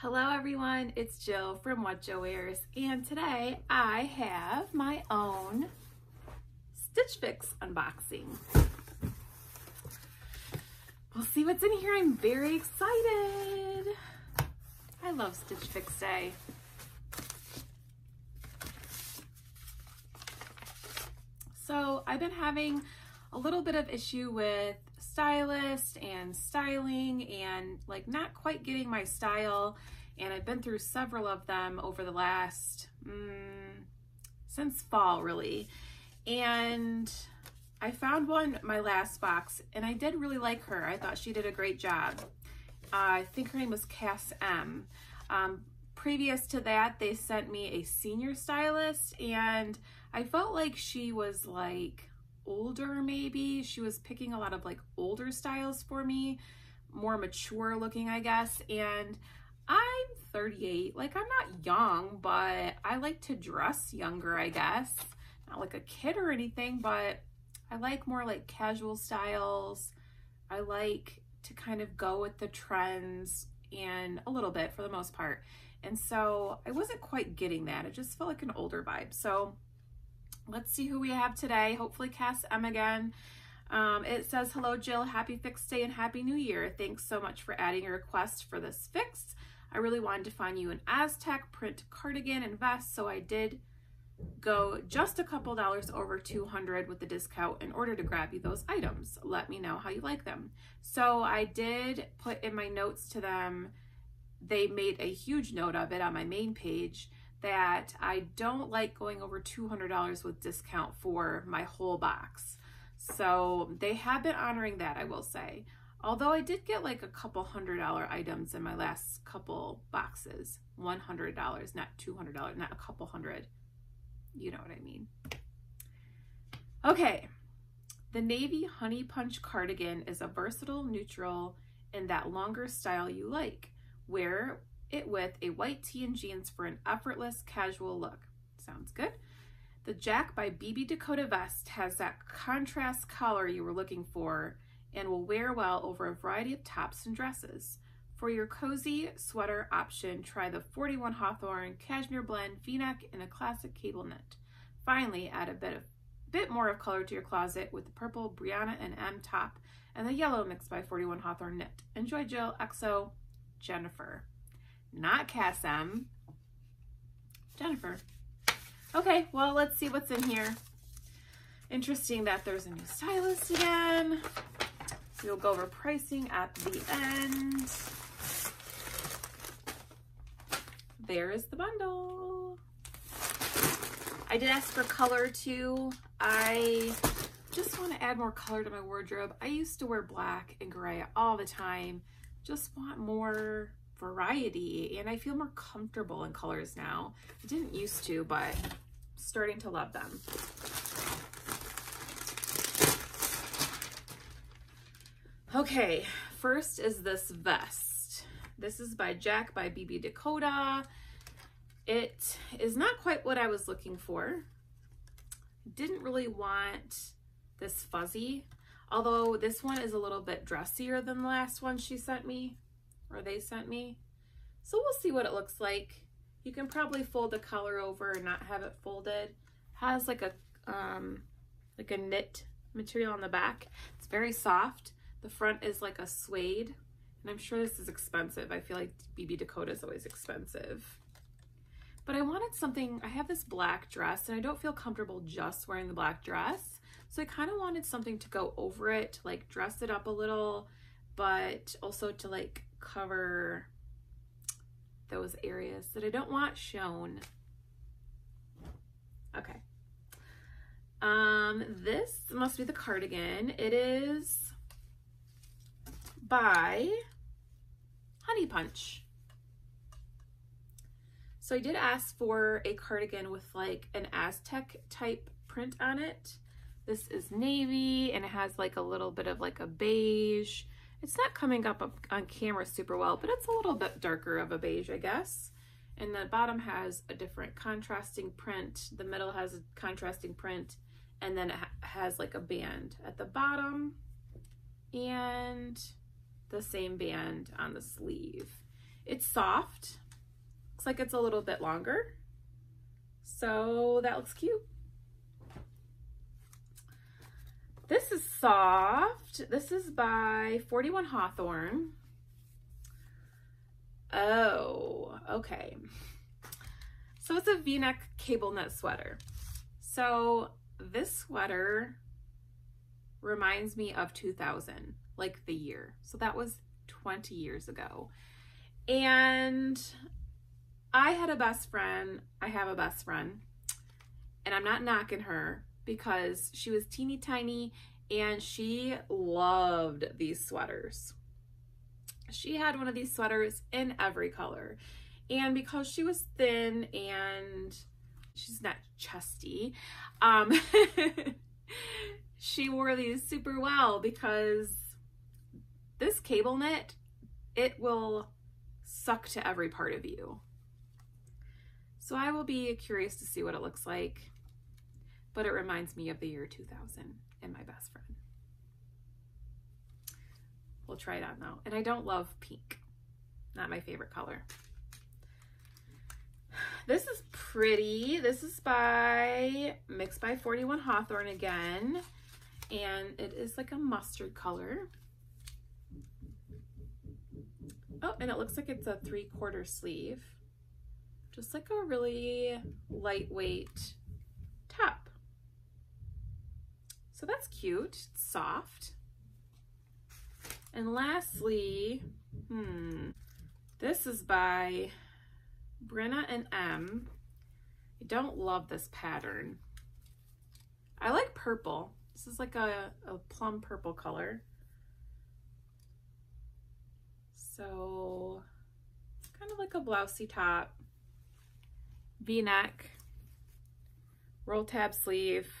Hello everyone, it's Jill from What Jill Wears and today I have my own Stitch Fix unboxing. We'll see what's in here. I'm very excited. I love Stitch Fix Day. So I've been having a little bit of issue with stylist and styling and like not quite getting my style. And I've been through several of them over the last, mm, since fall really. And I found one, my last box, and I did really like her. I thought she did a great job. Uh, I think her name was Cass M. Um, previous to that, they sent me a senior stylist, and I felt like she was like older maybe. She was picking a lot of like older styles for me, more mature looking, I guess. And I'm 38. Like I'm not young, but I like to dress younger, I guess. Not like a kid or anything, but I like more like casual styles. I like to kind of go with the trends and a little bit for the most part. And so I wasn't quite getting that. It just felt like an older vibe. So Let's see who we have today. Hopefully Cass M again. Um, it says, hello Jill, happy fix day and happy new year. Thanks so much for adding a request for this fix. I really wanted to find you an Aztec print cardigan and vest, so I did go just a couple dollars over 200 with the discount in order to grab you those items. Let me know how you like them. So I did put in my notes to them, they made a huge note of it on my main page that I don't like going over $200 with discount for my whole box. So they have been honoring that, I will say. Although I did get like a couple hundred dollar items in my last couple boxes. $100, not $200, not a couple hundred. You know what I mean. Okay, the Navy Honey Punch cardigan is a versatile neutral in that longer style you like. Wear it with a white tee and jeans for an effortless casual look. Sounds good. The Jack by BB Dakota vest has that contrast color you were looking for and will wear well over a variety of tops and dresses. For your cozy sweater option, try the 41 Hawthorn Cashmere Blend V-neck in a classic cable knit. Finally, add a bit of bit more of color to your closet with the purple Brina and Em top and the yellow mixed by 41 Hawthorn knit. Enjoy Jill, EXO, Jennifer not Cass M. Jennifer. Okay, well, let's see what's in here. Interesting that there's a new stylist again. So we'll go over pricing at the end. There is the bundle. I did ask for color too. I just want to add more color to my wardrobe. I used to wear black and gray all the time. Just want more variety and I feel more comfortable in colors now. I didn't used to, but starting to love them. Okay, first is this vest. This is by Jack by BB Dakota. It is not quite what I was looking for. Didn't really want this fuzzy, although this one is a little bit dressier than the last one she sent me or they sent me. So we'll see what it looks like. You can probably fold the collar over and not have it folded. Has like a um, like a knit material on the back. It's very soft. The front is like a suede. And I'm sure this is expensive. I feel like BB Dakota is always expensive. But I wanted something, I have this black dress and I don't feel comfortable just wearing the black dress. So I kind of wanted something to go over it, like dress it up a little, but also to like cover those areas that I don't want shown. Okay. Um, this must be the cardigan. It is by Honey Punch. So I did ask for a cardigan with like an Aztec type print on it. This is navy and it has like a little bit of like a beige it's not coming up on camera super well, but it's a little bit darker of a beige, I guess. And the bottom has a different contrasting print. The middle has a contrasting print, and then it ha has like a band at the bottom and the same band on the sleeve. It's soft. Looks like it's a little bit longer. So that looks cute. This is soft. This is by 41 Hawthorn. Oh, okay. So it's a v-neck cable knit sweater. So this sweater reminds me of 2000, like the year. So that was 20 years ago. And I had a best friend. I have a best friend. And I'm not knocking her because she was teeny tiny and she loved these sweaters. She had one of these sweaters in every color. And because she was thin and she's not chesty, um, she wore these super well because this cable knit, it will suck to every part of you. So I will be curious to see what it looks like, but it reminds me of the year 2000 and my best friend. We'll try it on though. And I don't love pink. Not my favorite color. This is pretty. This is by Mixed by 41 Hawthorn again. And it is like a mustard color. Oh, and it looks like it's a three quarter sleeve. Just like a really lightweight top. So that's cute, it's soft. And lastly, hmm, this is by Brina and Em. I don't love this pattern. I like purple. This is like a, a plum purple color. So it's kind of like a blousey top, v-neck, roll tab sleeve.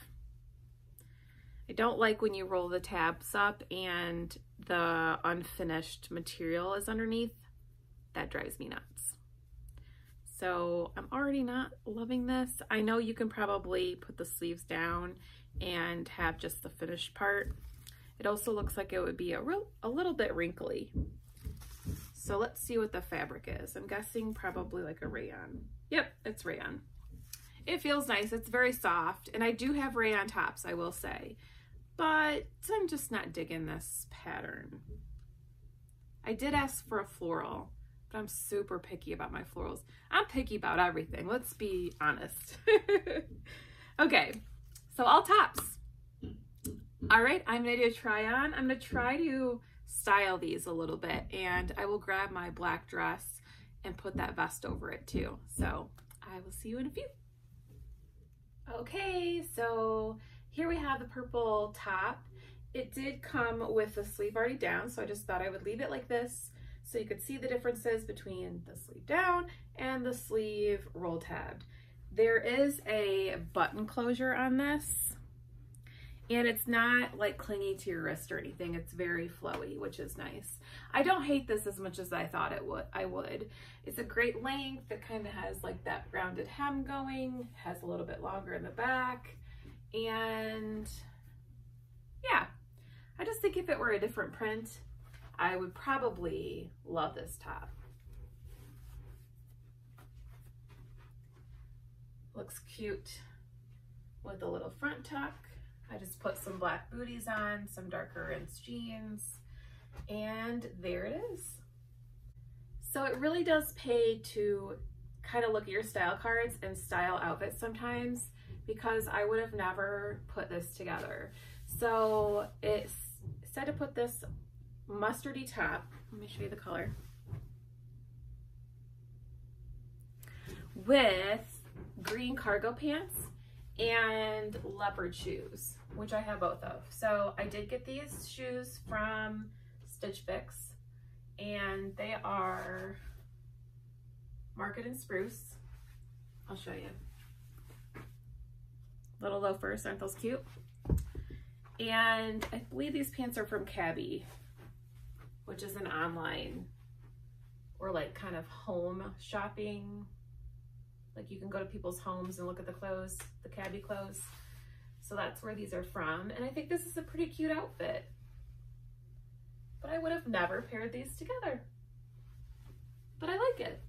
I don't like when you roll the tabs up and the unfinished material is underneath. That drives me nuts. So I'm already not loving this. I know you can probably put the sleeves down and have just the finished part. It also looks like it would be a, real, a little bit wrinkly. So let's see what the fabric is. I'm guessing probably like a rayon. Yep, it's rayon. It feels nice. It's very soft. And I do have rayon tops, I will say. But I'm just not digging this pattern. I did ask for a floral but I'm super picky about my florals. I'm picky about everything, let's be honest. okay, so all tops. All right, I'm gonna do a try on. I'm gonna try to style these a little bit and I will grab my black dress and put that vest over it too. So I will see you in a few. Okay, so here we have the purple top. It did come with the sleeve already down, so I just thought I would leave it like this so you could see the differences between the sleeve down and the sleeve roll tabbed. There is a button closure on this and it's not like clingy to your wrist or anything. It's very flowy, which is nice. I don't hate this as much as I thought it would. I would. It's a great length. It kind of has like that rounded hem going, has a little bit longer in the back. And yeah, I just think if it were a different print, I would probably love this top. Looks cute with a little front tuck. I just put some black booties on, some darker rinse jeans, and there it is. So it really does pay to kind of look at your style cards and style outfits sometimes because I would have never put this together. So it said to put this mustardy top. Let me show you the color. With green cargo pants and leopard shoes, which I have both of. So I did get these shoes from Stitch Fix and they are Market and Spruce. I'll show you. Little loafers, aren't those cute? And I believe these pants are from Cabi which is an online or like kind of home shopping. Like you can go to people's homes and look at the clothes, the Cabi clothes. So that's where these are from. And I think this is a pretty cute outfit. But I would have never paired these together. but I like it.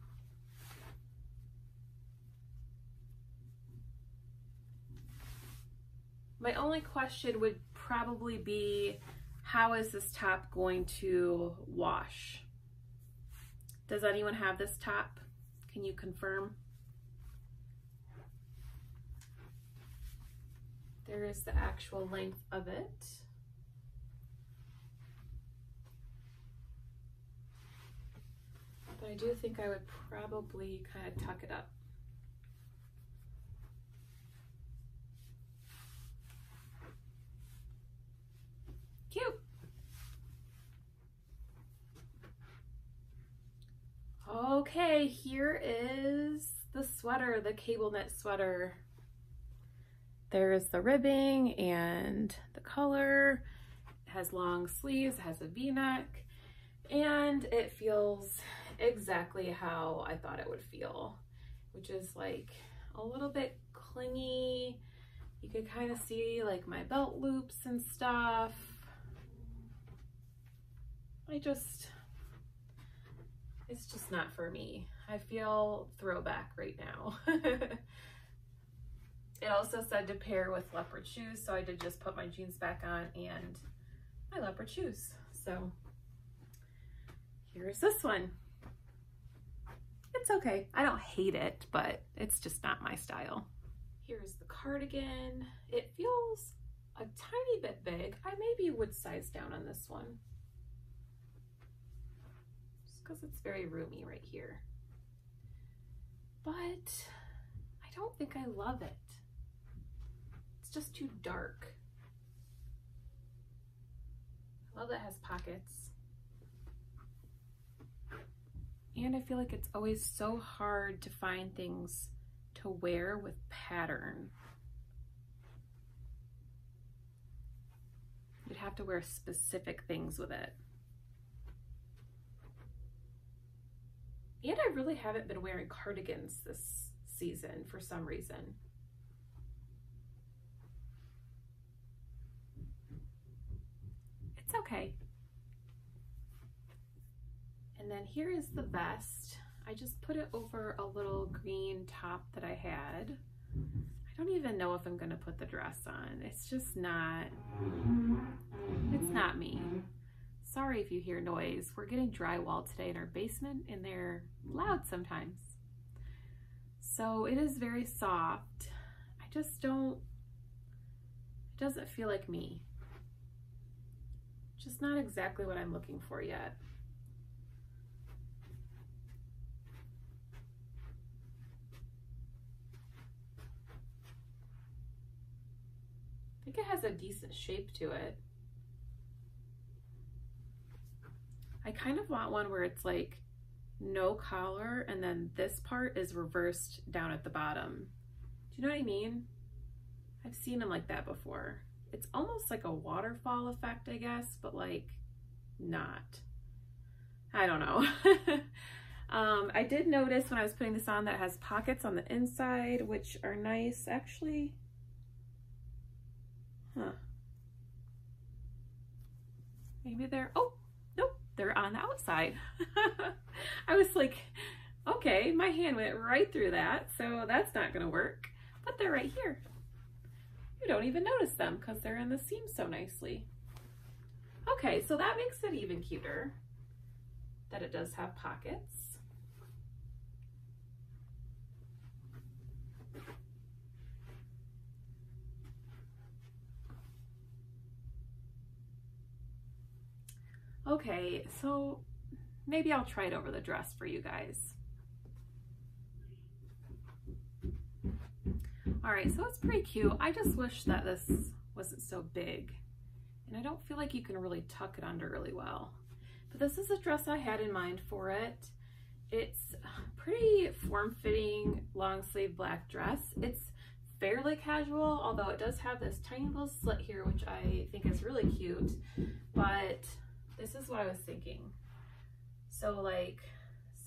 My only question would probably be, how is this top going to wash? Does anyone have this top? Can you confirm? There is the actual length of it. But I do think I would probably kind of tuck it up. Cute. Okay, here is the sweater, the cable knit sweater. There's the ribbing and the color. It has long sleeves, has a v-neck, and it feels exactly how I thought it would feel, which is like a little bit clingy. You can kind of see like my belt loops and stuff. I just, it's just not for me. I feel throwback right now. it also said to pair with leopard shoes, so I did just put my jeans back on and my leopard shoes. So here's this one. It's okay. I don't hate it, but it's just not my style. Here's the cardigan. It feels a tiny bit big. I maybe would size down on this one. Because it's very roomy right here. But I don't think I love it. It's just too dark. I love that it has pockets. And I feel like it's always so hard to find things to wear with pattern. You'd have to wear specific things with it. And I really haven't been wearing cardigans this season for some reason. It's okay. And then here is the vest. I just put it over a little green top that I had. I don't even know if I'm gonna put the dress on. It's just not, it's not me. Sorry if you hear noise. We're getting drywall today in our basement and they're loud sometimes. So it is very soft. I just don't, it doesn't feel like me. Just not exactly what I'm looking for yet. I think it has a decent shape to it. I kind of want one where it's like no collar and then this part is reversed down at the bottom. Do you know what I mean? I've seen them like that before. It's almost like a waterfall effect, I guess, but like not. I don't know. um, I did notice when I was putting this on that it has pockets on the inside, which are nice. Actually, Huh. Maybe they're, oh, they're on the outside. I was like, okay, my hand went right through that, so that's not gonna work, but they're right here. You don't even notice them because they're in the seam so nicely. Okay, so that makes it even cuter that it does have pockets. Okay, so maybe I'll try it over the dress for you guys. All right, so it's pretty cute. I just wish that this wasn't so big. And I don't feel like you can really tuck it under really well. But this is a dress I had in mind for it. It's pretty form-fitting long sleeve black dress. It's fairly casual, although it does have this tiny little slit here, which I think is really cute. But this is what I was thinking. So like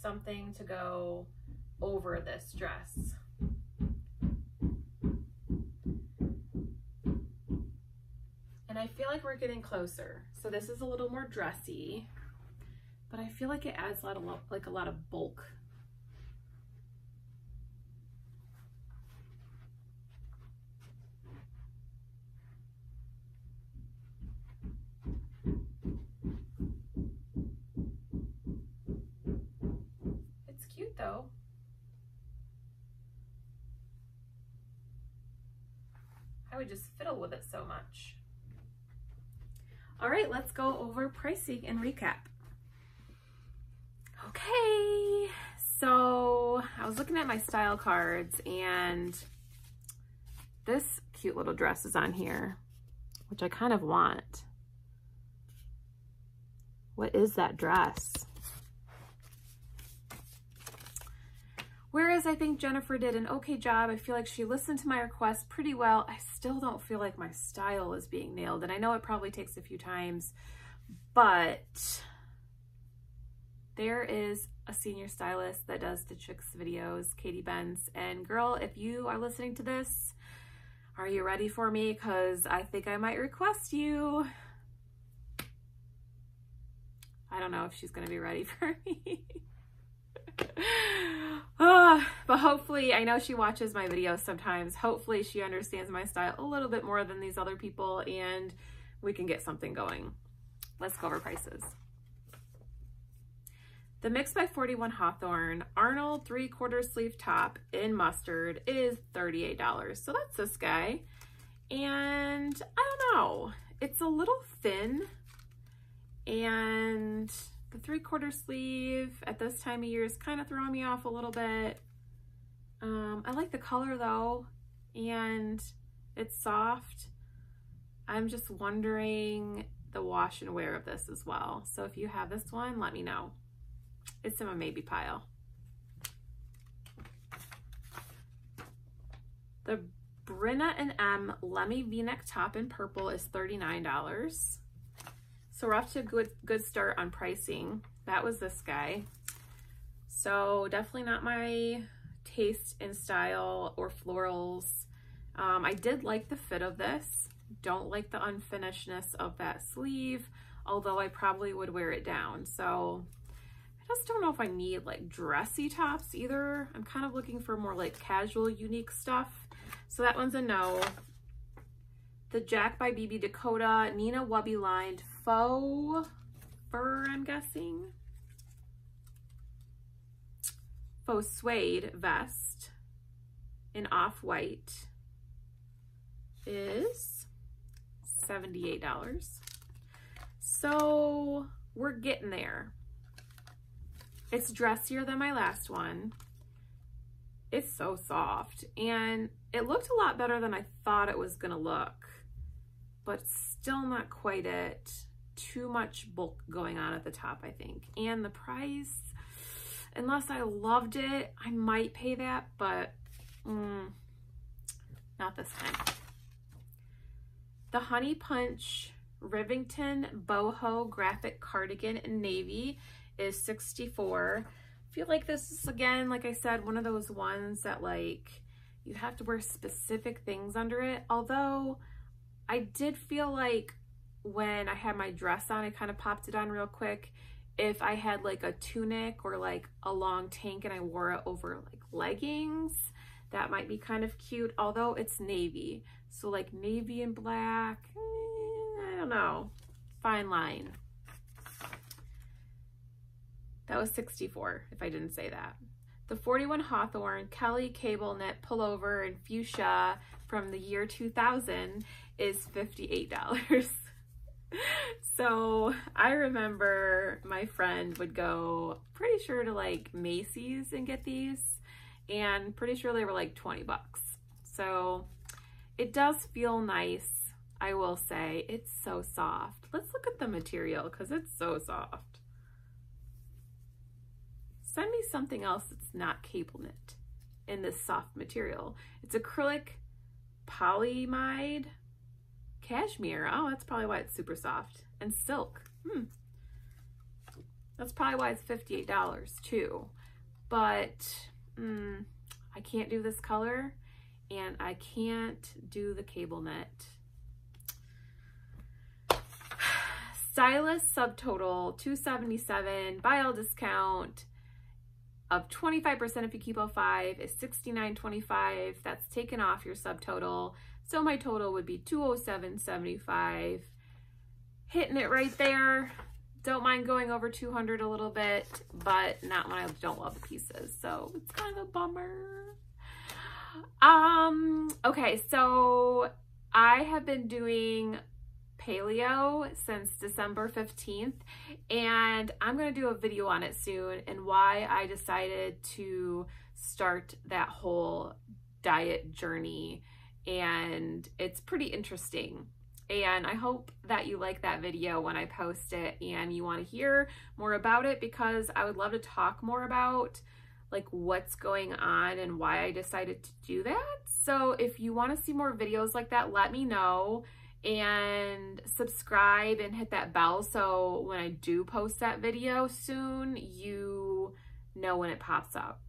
something to go over this dress. And I feel like we're getting closer. So this is a little more dressy, but I feel like it adds a lot of like a lot of bulk. I would just fiddle with it so much. All right, let's go over pricing and recap. Okay, so I was looking at my style cards and this cute little dress is on here, which I kind of want. What is that dress? Whereas I think Jennifer did an okay job, I feel like she listened to my request pretty well. I still don't feel like my style is being nailed. And I know it probably takes a few times, but there is a senior stylist that does the Chicks videos, Katie Benz. And girl, if you are listening to this, are you ready for me? Because I think I might request you. I don't know if she's going to be ready for me. Uh, but hopefully, I know she watches my videos sometimes. Hopefully she understands my style a little bit more than these other people and we can get something going. Let's go over prices. The Mix by 41 Hawthorn Arnold three quarter sleeve top in mustard is $38. So that's this guy. And I don't know, it's a little thin and the three quarter sleeve at this time of year is kind of throwing me off a little bit. Um, I like the color though, and it's soft. I'm just wondering the wash and wear of this as well. So if you have this one, let me know. It's in a maybe pile. The Brina and Em Lemmy V-neck top in purple is $39. So we're off to a good, good start on pricing. That was this guy. So definitely not my taste in style or florals. Um, I did like the fit of this. Don't like the unfinishedness of that sleeve, although I probably would wear it down. So I just don't know if I need like dressy tops either. I'm kind of looking for more like casual, unique stuff. So that one's a no. The Jack by BB Dakota Nina Wubby lined faux fur, I'm guessing. Faux suede vest in off-white is $78. So we're getting there. It's dressier than my last one. It's so soft and it looked a lot better than I thought it was gonna look, but still not quite it. Too much bulk going on at the top, I think. And the price, unless I loved it, I might pay that, but mm, not this time. The Honey Punch Rivington Boho Graphic Cardigan in Navy is 64. I feel like this is, again, like I said, one of those ones that like you have to wear specific things under it. Although I did feel like when I had my dress on, I kind of popped it on real quick. If I had like a tunic or like a long tank and I wore it over like leggings, that might be kind of cute. Although it's navy. So like navy and black, eh, I don't know. Fine line. That was 64, if I didn't say that. The 41 Hawthorn Kellie cable knit pullover in fuchsia from the year 2000 is $58. so I remember my friend would go pretty sure to like Macy's and get these and pretty sure they were like 20 bucks. So it does feel nice, I will say. It's so soft. Let's look at the material because it's so soft. Send me something else that's not cable knit in this soft material. It's acrylic polyamide cashmere. Oh, that's probably why it's super soft. And silk. Hmm. That's probably why it's $58 too. But mm, I can't do this color and I can't do the cable knit. stylist subtotal 277 buy all discount of 25% if you keep all five is 69.25 that's taken off your subtotal. So my total would be 207.75 hitting it right there. Don't mind going over 200 a little bit but not when I don't love the pieces. So it's kind of a bummer. Um okay so I have been doing paleo since December 15th and I'm going to do a video on it soon and why I decided to start that whole diet journey and it's pretty interesting and I hope that you like that video when I post it and you want to hear more about it because I would love to talk more about like what's going on and why I decided to do that. So if you want to see more videos like that, let me know and subscribe and hit that bell so when I do post that video soon, you know when it pops up.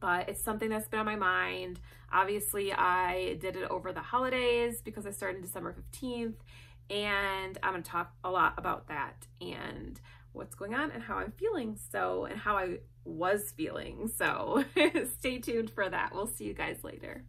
But it's something that's been on my mind. Obviously, I did it over the holidays because I started December 15th, and I'm going to talk a lot about that and what's going on and how I'm feeling. So, and how I was feeling. So, stay tuned for that. We'll see you guys later.